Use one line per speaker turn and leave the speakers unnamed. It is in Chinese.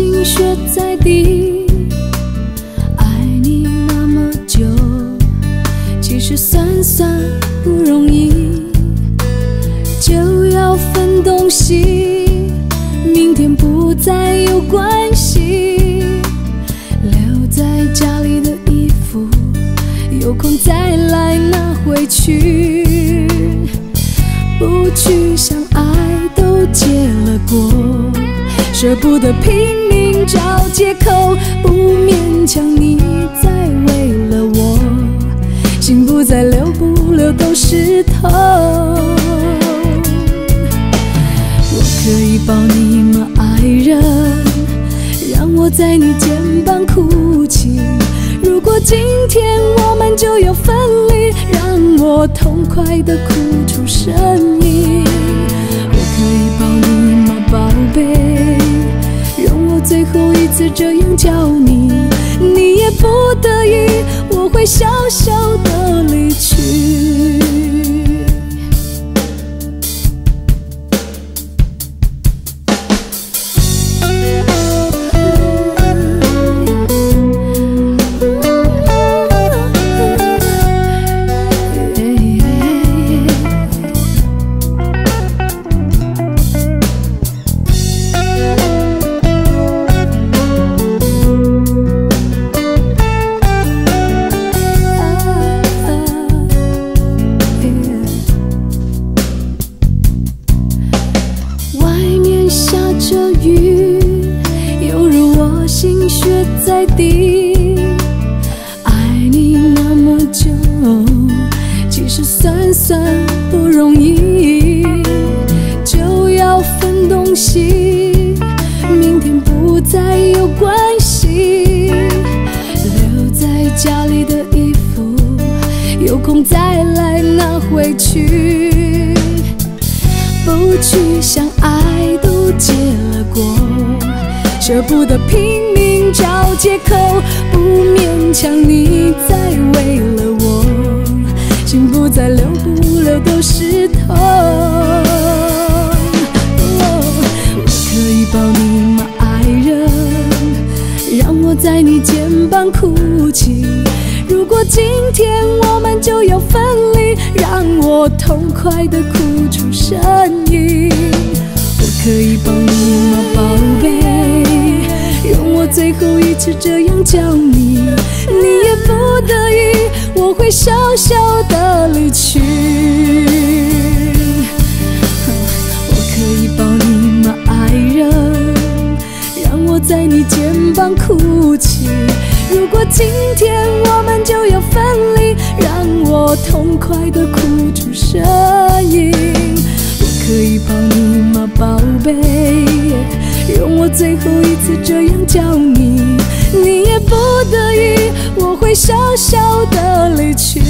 心血在地，爱你那么久，其实算算不容易，就要分东西，明天不再有关系，留在家里的衣服，有空再来拿回去，不去想爱都结了果。舍不得拼命找借口，不勉强你再为了我，心不再留，不留都湿透。我可以抱你吗，爱人？让我在你肩膀哭泣。如果今天我们就要分离，让我痛快地哭出声音。我可以抱你吗，宝贝？最后一次这样叫你，你也不得已，我会笑笑的离去。算不容易，就要分东西，明天不再有关系。留在家里的衣服，有空再来拿回去。不去想爱都结了果，舍不得拼命找借口，不勉强你再为了我，心不再留，不留都是痛。我可以抱你吗，爱人？让我在你肩膀哭泣。如果今天我们就要分离，让我痛快地哭出声音。我可以抱你吗，宝贝？用我最后一次这样叫你，我会笑笑的离去。我可以抱你吗，爱人？让我在你肩膀哭泣。如果今天我们就要分离，让我痛快地哭出声音。我可以抱你吗，宝贝？用我最后一次这样叫你，会小小的离去。